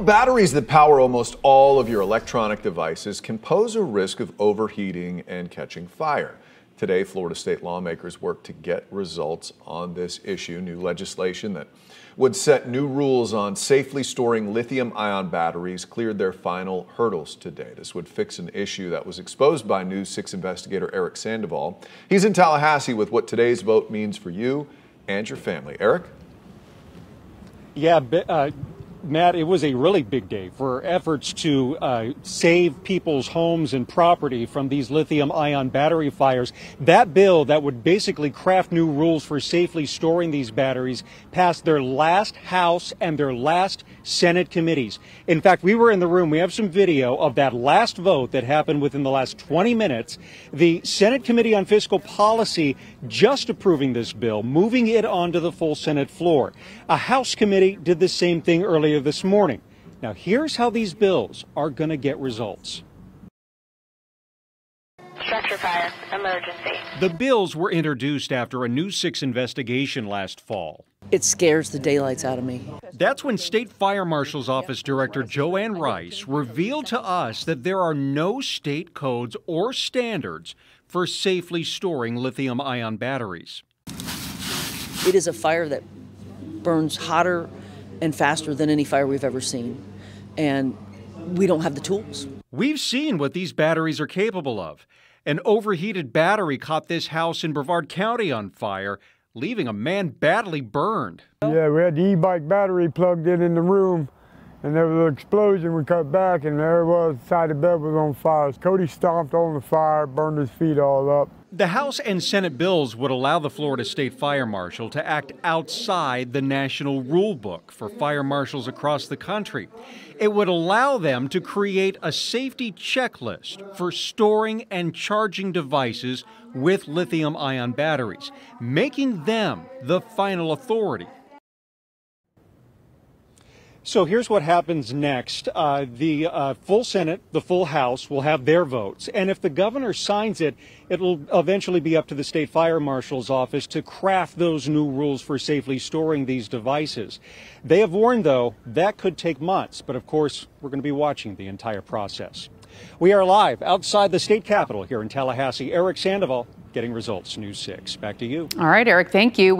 Well, batteries that power almost all of your electronic devices can pose a risk of overheating and catching fire. Today, Florida state lawmakers work to get results on this issue. New legislation that would set new rules on safely storing lithium ion batteries cleared their final hurdles today. This would fix an issue that was exposed by News 6 investigator Eric Sandoval. He's in Tallahassee with what today's vote means for you and your family. Eric? Yeah, uh, Matt, it was a really big day for efforts to uh, save people's homes and property from these lithium ion battery fires. That bill that would basically craft new rules for safely storing these batteries passed their last House and their last Senate committees. In fact, we were in the room. We have some video of that last vote that happened within the last 20 minutes. The Senate Committee on Fiscal Policy just approving this bill, moving it onto the full Senate floor. A House committee did the same thing earlier earlier this morning. Now, here's how these bills are going to get results. Structure fire, emergency. The bills were introduced after a News 6 investigation last fall. It scares the daylights out of me. That's when State Fire Marshal's Office Director Joanne Rice revealed to us that there are no state codes or standards for safely storing lithium ion batteries. It is a fire that burns hotter and faster than any fire we've ever seen. And we don't have the tools. We've seen what these batteries are capable of. An overheated battery caught this house in Brevard County on fire, leaving a man badly burned. Yeah, we had the e-bike battery plugged in in the room, and there was an explosion. We cut back, and there it was, side of the bed was on fire. Cody stomped on the fire, burned his feet all up. The House and Senate bills would allow the Florida State Fire Marshal to act outside the national rule book for fire marshals across the country. It would allow them to create a safety checklist for storing and charging devices with lithium ion batteries, making them the final authority so here's what happens next. Uh, the uh, full Senate, the full House will have their votes. And if the governor signs it, it'll eventually be up to the state fire marshal's office to craft those new rules for safely storing these devices. They have warned, though, that could take months. But of course, we're going to be watching the entire process. We are live outside the state capitol here in Tallahassee. Eric Sandoval getting results. News 6. Back to you. All right, Eric, thank you.